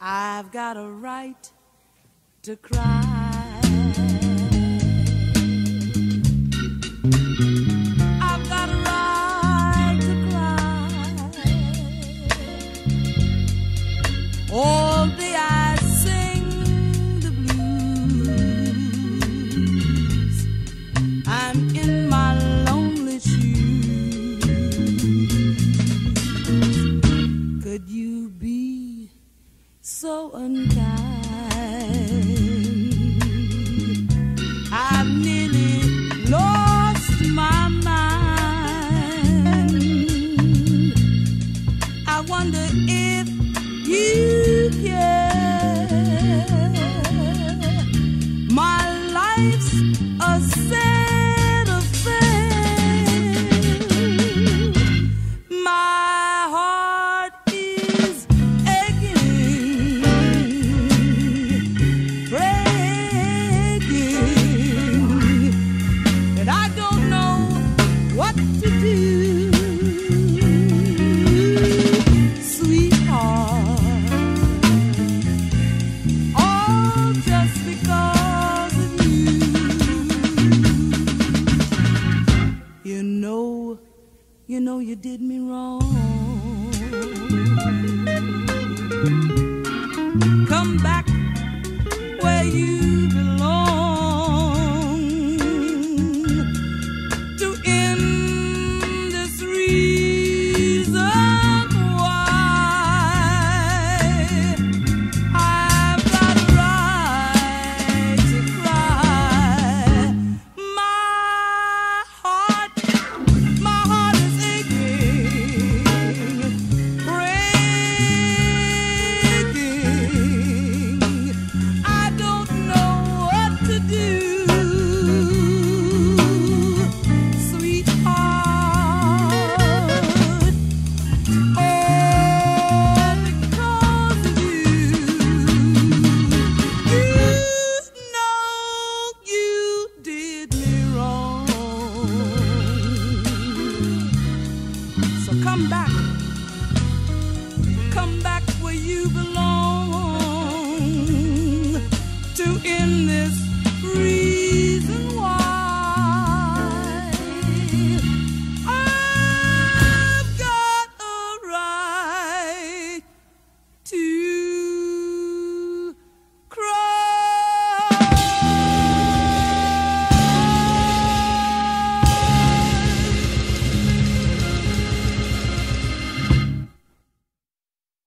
I've got a right to cry. So unkind? I've nearly lost my mind. I wonder if you care. My life's a sad what to do, sweetheart. All just because of you. You know, you know you did me wrong. So come back, come back where you belong.